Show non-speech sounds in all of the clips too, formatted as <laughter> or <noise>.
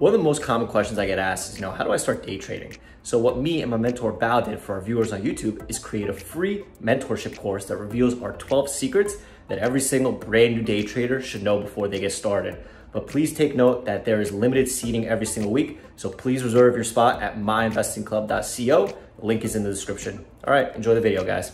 One of the most common questions I get asked is, you know, how do I start day trading? So what me and my mentor Bao did for our viewers on YouTube is create a free mentorship course that reveals our 12 secrets that every single brand new day trader should know before they get started. But please take note that there is limited seating every single week. So please reserve your spot at myinvestingclub.co. The link is in the description. All right, enjoy the video, guys.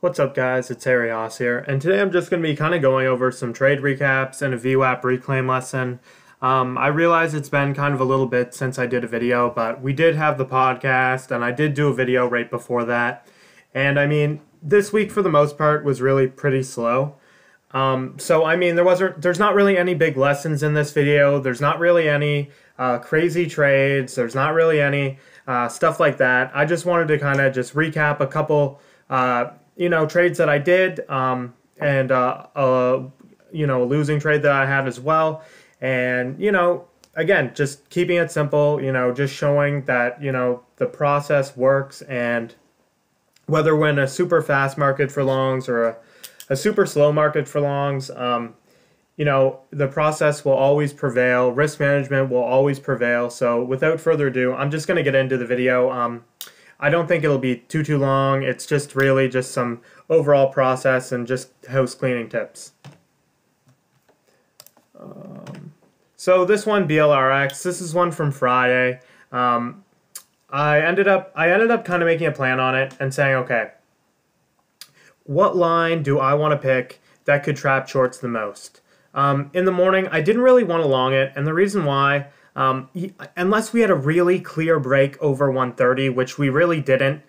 What's up guys, it's Arias here, and today I'm just going to be kind of going over some trade recaps and a VWAP reclaim lesson. Um, I realize it's been kind of a little bit since I did a video, but we did have the podcast, and I did do a video right before that. And I mean, this week for the most part was really pretty slow. Um, so I mean, there wasn't, there's not really any big lessons in this video. There's not really any uh, crazy trades. There's not really any uh, stuff like that. I just wanted to kind of just recap a couple, uh, you know, trades that I did, um, and uh, a, you know, a losing trade that I had as well and, you know, again, just keeping it simple, you know, just showing that, you know, the process works and whether we're in a super fast market for longs or a, a super slow market for longs, um, you know, the process will always prevail. Risk management will always prevail. So without further ado, I'm just going to get into the video. Um, I don't think it'll be too, too long. It's just really just some overall process and just house cleaning tips. Um, so this one BLRX, this is one from Friday. Um, I ended up I ended up kind of making a plan on it and saying, okay, what line do I want to pick that could trap shorts the most? Um, in the morning, I didn't really want to long it, and the reason why, um, unless we had a really clear break over 130, which we really didn't,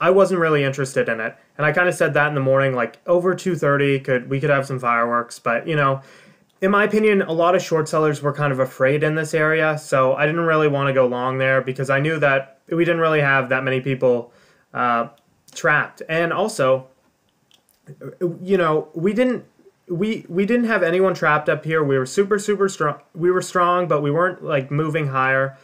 I wasn't really interested in it. And I kind of said that in the morning, like over 230, could we could have some fireworks, but you know, in my opinion, a lot of short sellers were kind of afraid in this area, so I didn't really want to go long there because I knew that we didn't really have that many people uh, trapped, and also, you know, we didn't we we didn't have anyone trapped up here. We were super super strong. We were strong, but we weren't like moving higher.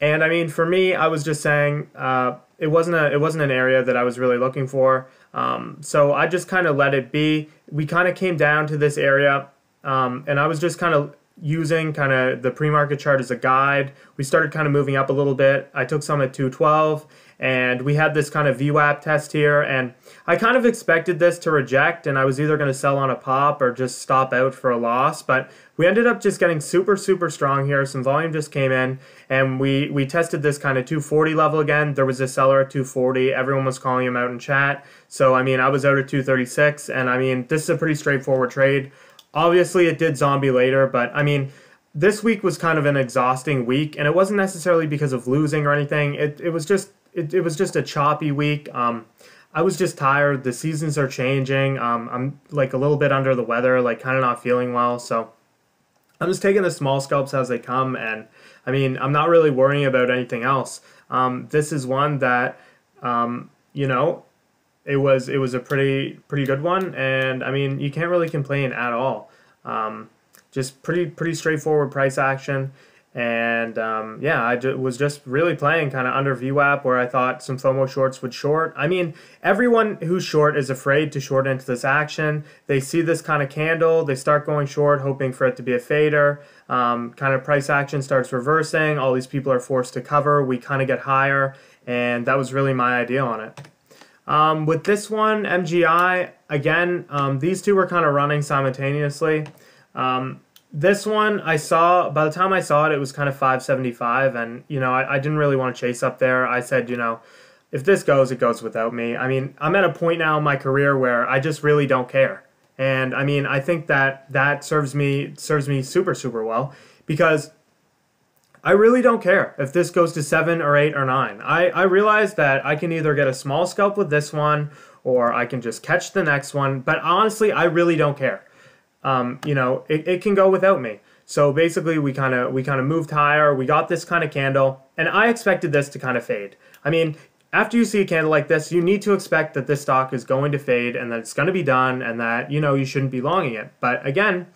And I mean, for me, I was just saying uh, it wasn't a it wasn't an area that I was really looking for. Um, so I just kind of let it be. We kind of came down to this area um, and I was just kind of using kind of the pre-market chart as a guide. We started kind of moving up a little bit. I took some at 212 and we had this kind of VWAP test here and I kind of expected this to reject and I was either going to sell on a pop or just stop out for a loss but we ended up just getting super super strong here. Some volume just came in and we we tested this kind of 240 level again. There was a seller at 240 everyone was calling him out in chat. So I mean I was out at 236 and I mean this is a pretty straightforward trade Obviously, it did zombie later, but I mean, this week was kind of an exhausting week, and it wasn't necessarily because of losing or anything. It, it was just it, it was just a choppy week. Um, I was just tired. The seasons are changing. Um, I'm like a little bit under the weather, like kind of not feeling well. So I'm just taking the small scalps as they come, and I mean, I'm not really worrying about anything else. Um, this is one that, um, you know, it was it was a pretty pretty good one, and I mean you can't really complain at all. Um, just pretty pretty straightforward price action, and um, yeah, I ju- was just really playing kind of under VWAP where I thought some FOMO shorts would short. I mean, everyone who's short is afraid to short into this action. They see this kind of candle, they start going short, hoping for it to be a fader. Um, kind of price action starts reversing. All these people are forced to cover. We kind of get higher, and that was really my idea on it. Um, with this one, MGI, again, um, these two were kind of running simultaneously. Um, this one, I saw, by the time I saw it, it was kind of 575, and, you know, I, I didn't really want to chase up there. I said, you know, if this goes, it goes without me. I mean, I'm at a point now in my career where I just really don't care. And I mean, I think that that serves me serves me super super well because I really don't care if this goes to seven or eight or nine. I, I realize that I can either get a small scalp with this one or I can just catch the next one. But honestly, I really don't care. Um, you know, it, it can go without me. So basically, we kind of we kind of moved higher. We got this kind of candle, and I expected this to kind of fade. I mean, after you see a candle like this, you need to expect that this stock is going to fade and that it's going to be done, and that you know you shouldn't be longing it. But again,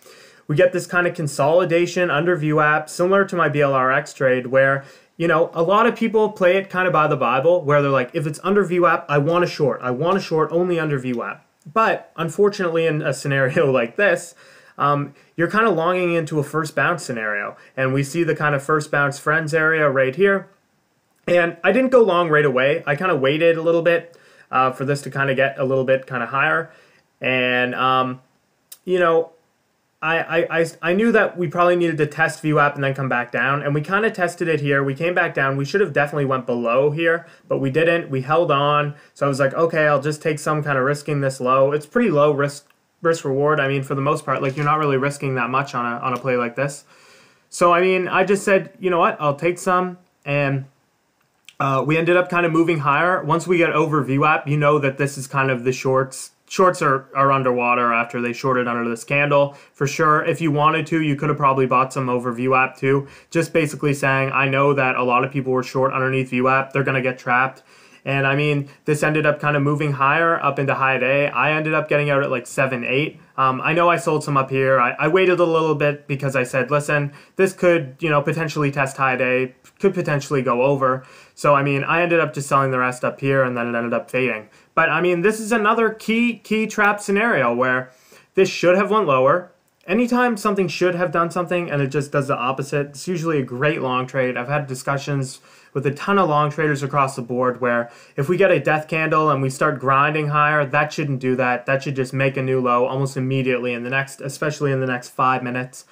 we get this kind of consolidation under VWAP, similar to my BLRX trade, where you know, a lot of people play it kind of by the Bible, where they're like, if it's under VWAP, I want a short. I want a short only under VWAP. But unfortunately, in a <laughs> scenario like this, um, you're kind of longing into a first bounce scenario. And we see the kind of first bounce friends area right here. And I didn't go long right away. I kind of waited a little bit uh, for this to kind of get a little bit kind of higher. And, um, you know, I, I, I knew that we probably needed to test VWAP and then come back down, and we kind of tested it here. We came back down. We should have definitely went below here, but we didn't. We held on, so I was like, okay, I'll just take some kind of risking this low. It's pretty low risk risk reward. I mean, for the most part, like you're not really risking that much on a on a play like this. So I mean, I just said, you know what, I'll take some, and uh, we ended up kind of moving higher. Once we get over VWAP, you know that this is kind of the shorts shorts are, are underwater after they shorted under this candle for sure if you wanted to you could have probably bought some over VWAP too just basically saying i know that a lot of people were short underneath VWAP they're going to get trapped and i mean this ended up kind of moving higher up into high day i ended up getting out at like 7 8 um, I know I sold some up here. I, I, waited a little bit because I said, listen, this could, you know, potentially test high day, could potentially go over. So, I mean, I ended up just selling the rest up here and then it ended up fading. But, I mean, this is another key, key trap scenario where this should have went lower. Anytime something should have done something and it just does the opposite, it's usually a great long trade. I've had discussions with a ton of long traders across the board where if we get a death candle and we start grinding higher, that shouldn't do that. That should just make a new low almost immediately in the next, especially in the next five minutes.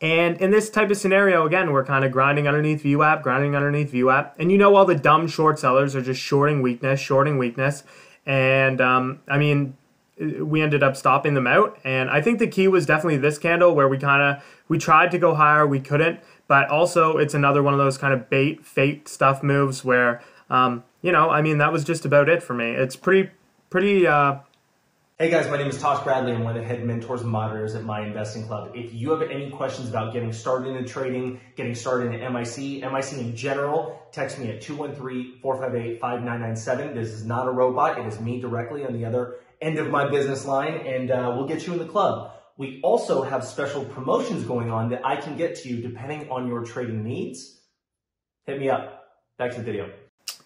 And in this type of scenario, again, we're kind of grinding underneath VWAP, grinding underneath VWAP. And you know all the dumb short sellers are just shorting weakness, shorting weakness. And um, I mean, we ended up stopping them out. And I think the key was definitely this candle where we kind of, we tried to go higher, we couldn't. But also, it's another one of those kind of bait, fate stuff moves where, um, you know, I mean, that was just about it for me. It's pretty, pretty. Uh... Hey guys, my name is Tosh Bradley. I'm one of the head mentors and moderators at My Investing Club. If you have any questions about getting started in trading, getting started in MIC, MIC in general, text me at 213-458-5997. This is not a robot. It is me directly on the other end of my business line, and uh, we'll get you in the club. We also have special promotions going on that I can get to you depending on your trading needs. Hit me up. Back to the video.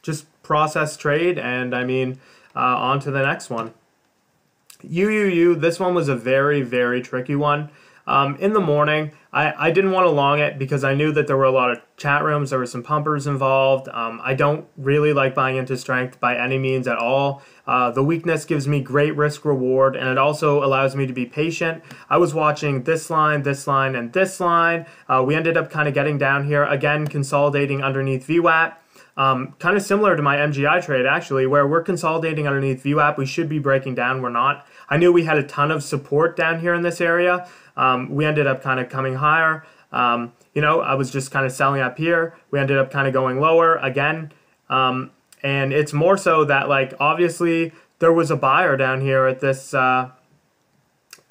Just process trade, and I mean, uh, on to the next one. UUU, this one was a very, very tricky one. Um, in the morning, I, I didn't want to long it because I knew that there were a lot of chat rooms, there were some pumpers involved. Um, I don't really like buying into strength by any means at all. Uh, the weakness gives me great risk reward and it also allows me to be patient. I was watching this line, this line, and this line. Uh, we ended up kind of getting down here, again, consolidating underneath VWAP. Um, kind of similar to my MGI trade actually, where we're consolidating underneath VWAP. We should be breaking down. We're not. I knew we had a ton of support down here in this area. Um, we ended up kind of coming higher. Um, you know, I was just kind of selling up here. We ended up kind of going lower again. Um, and it's more so that like obviously there was a buyer down here at this uh,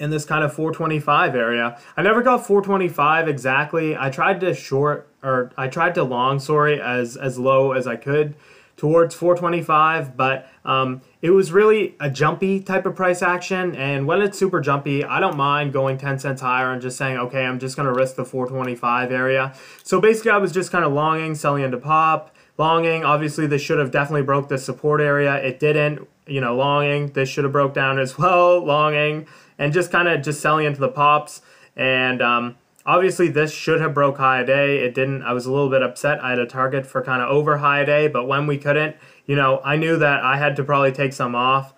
in this kind of 425 area. I never got 425 exactly. I tried to short or I tried to long, sorry, as as low as I could towards 425, but um, it was really a jumpy type of price action. And when it's super jumpy, I don't mind going 10 cents higher and just saying, okay, I'm just going to risk the 425 area. So basically, I was just kind of longing, selling into pop, longing. Obviously, this should have definitely broke the support area. It didn't. You know, longing. This should have broke down as well. <laughs> Longing and just kind of just selling into the pops. And um, Obviously, this should have broke high a day. It didn't. I was a little bit upset. I had a target for kind of over high a day, but when we couldn't, you know, I knew that I had to probably take some off.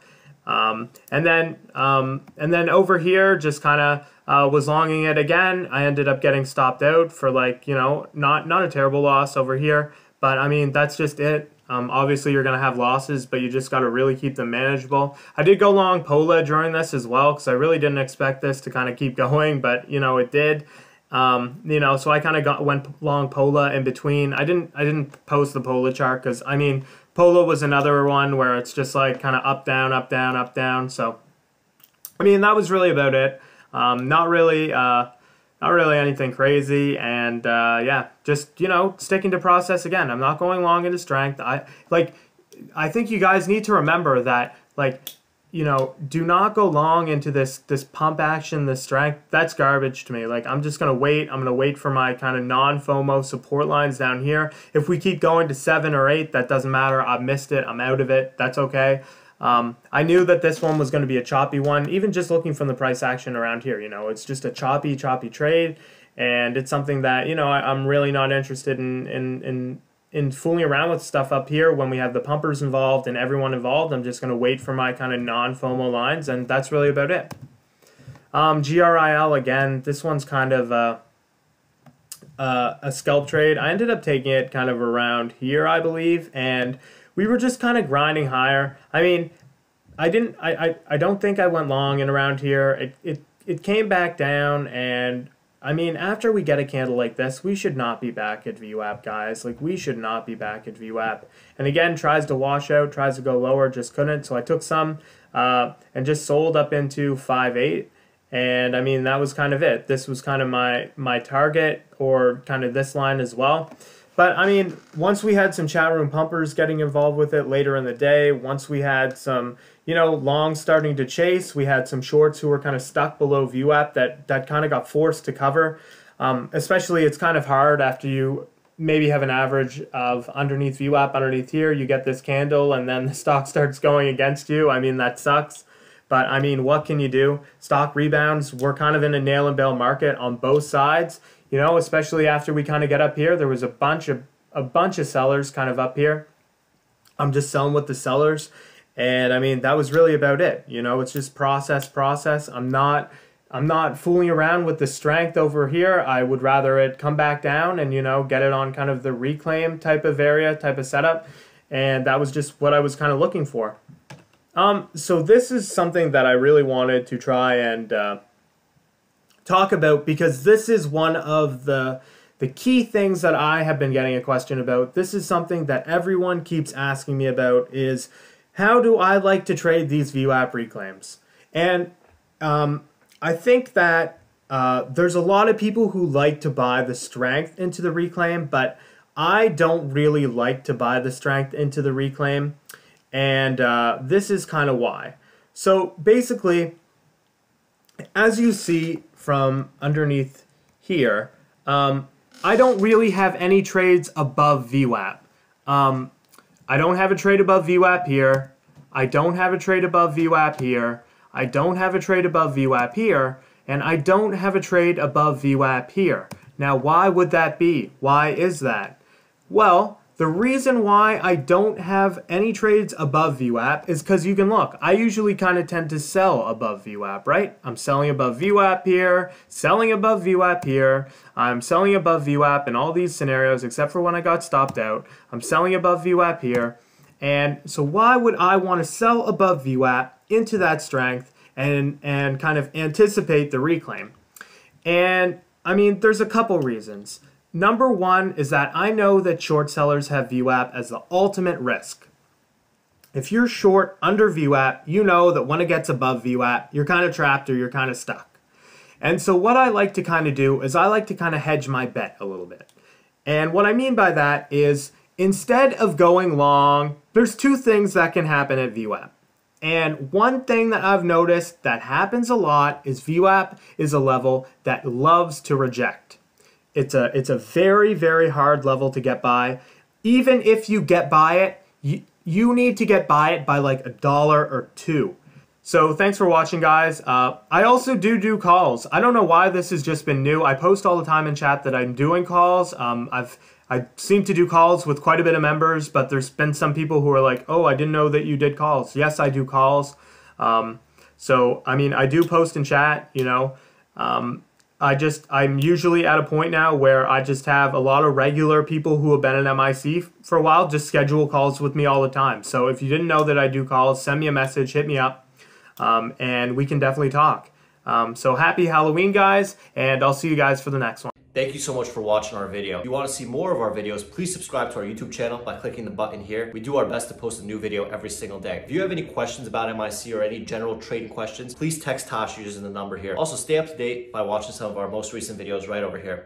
Um, and then, um, and then over here, just kind of uh, was longing it again. I ended up getting stopped out for like, you know, not not a terrible loss over here, but I mean that's just it. Um, obviously, you're going to have losses, but you just got to really keep them manageable. I did go long Pola during this as well because I really didn't expect this to kind of keep <laughs> going, but you know it did. Um, you know, so I kind of got went long Pola in between. I didn't I didn't post the Pola chart because I mean Pola was another one where it's just like kind of up down up down up down. So I mean that was really about it. Um, not really uh, not really anything crazy, and uh, yeah, just you know sticking to process again. I'm not going long into strength. I like I think you guys need to remember that like you know, do not go long into this this pump action, this strength. That's garbage to me. Like I'm just gonna wait. I'm gonna wait for my kind of non FOMO support lines down here. If we keep going to seven or eight, that doesn't matter. I've missed it. I'm out of it. That's okay. Um, I knew that this one was going to be a choppy one, even just looking from the price action around here. You know, it's just a choppy, choppy trade, and it's something that you know I, am really not interested in in in in fooling around with stuff up here when we have the pumpers involved and everyone involved. I'm just going to wait for my kind of non-FOMO lines, and that's really about it. Um, GRIL again. This one's kind of. Uh, uh, a scalp trade. I ended up taking it kind of around here, I believe, and we were just kind of grinding higher. I mean, I didn't. I, I, I don't think I went long and around here. It, it it came back down, and I mean, after we get a candle like this, we should not be back at VWAP, guys. Like we should not be back at VWAP. And again, tries to wash out, tries to go lower, just couldn't. So I took some uh, and just sold up into five eight. And I mean, that was kind of it. This was kind of my, my target or kind of this line as well. But I mean, once we had some chat room pumpers getting involved with it later in the day, once we had some, you know, longs starting to chase, we had some shorts who were kind of stuck below VWAP that, that kind of got forced to cover. Um, especially, it's kind of hard after you maybe have an average of underneath VWAP underneath here, you get this candle, and then <laughs> the stock starts going against you. I mean, that sucks. But I mean, what can you do? Stock rebounds. We're kind of in a nail and bail market on both sides. You know, especially after we kind of get up here, there was a bunch of a bunch of sellers kind of up here. I'm just selling with the sellers. And I mean, that was really about it. You know, it's just process, process. I'm not I'm not fooling around with the strength over here. I would rather it come back down and, you know, get it on kind of the reclaim type of area, type of setup. And that was just what I was kind of looking for. Um, so this is something that I really wanted to try and uh, talk about because this is one of the the key things that I have been getting a question about. This is something that everyone keeps asking me about is how do I like to trade these VWAP reclaims? And um, I think that uh, there's a lot of people who like to buy the strength into the reclaim, but I don't really like to buy the strength into the reclaim. And uh, this is kind of why. So basically, as you see from underneath here, um, I don't really have any trades above VWAP. Um, I don't have a trade above VWAP here. I don't have a trade above VWAP here. I don't have a trade above VWAP here. And I don't have a trade above VWAP here. Now, why would that be? Why is that? Well, the reason why I don't have any trades above VWAP is because you can look. I usually kind of tend to sell above VWAP, right? I'm selling above VWAP here, selling above VWAP here. I'm selling above VWAP in all these scenarios except for when I got stopped out. I'm selling above VWAP here. And so why would I want to sell above VWAP into that strength and, and kind of anticipate the reclaim? And I mean, there's a couple reasons. Number one is that I know that short sellers have VWAP as the ultimate risk. If you're short under VWAP, you know that when it gets above VWAP, you're kind of trapped or you're kind of stuck. And so what I like to kind of do is I like to kind of hedge my bet a little bit. And what I mean by that is instead of going long, there's two things that can happen at VWAP. And one thing that I've noticed that happens a lot is VWAP is a level that loves to reject. It's a it's a very very hard level to get by. Even if you get by it, you, you need to get by it by like a dollar or two. So thanks for watching, guys. Uh, I also do do calls. I don't know why this has just been new. I post all the time in chat that I'm doing calls. Um, I've I seem to do calls with quite a bit of members, but there's been some people who are like, "Oh, I didn't know that you did calls." Yes, I do calls. Um, so I mean, I do post in chat. You know, um, I just I'm usually at a point now where I just have a lot of regular people who have been in MIC for a while just schedule calls with me all the time. So if you didn't know that I do calls, send me a message, hit me up, um, and we can definitely talk. Um, so happy Halloween, guys, and I'll see you guys for the next one. Thank you so much for watching our video. If you want to see more of our videos, please subscribe to our YouTube channel by clicking the button here. We do our best to post a new video every single day. If you have any questions about MIC or any general trading questions, please text Tosh using the number here. Also, stay up to date by watching some of our most recent videos right over here.